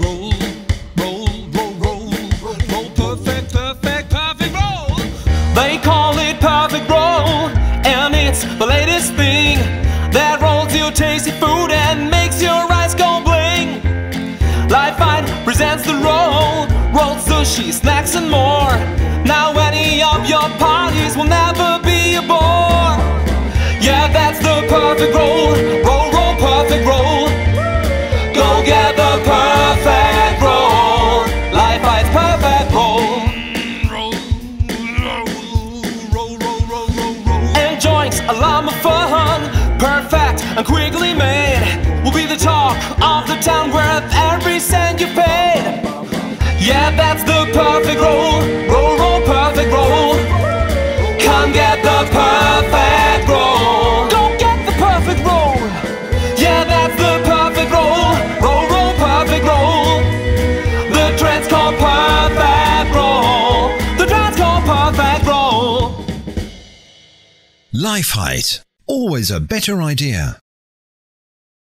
Roll, roll, roll, roll, roll, perfect, perfect, perfect roll. They call it perfect roll, and it's the latest thing that rolls your tasty food and makes your eyes go bling. Leifheit presents the roll, rolled sushi, snacks, and more. Now any of your parties will never Quickly made will be the talk of the town worth every cent you paid. Yeah, that's the perfect roll, roll, roll, perfect roll. Come get the perfect roll. Go get the perfect roll. Yeah, that's the perfect roll, roll, roll, perfect roll. The trend's called perfect roll. The trend's called perfect roll. Leifheit. Always a better idea.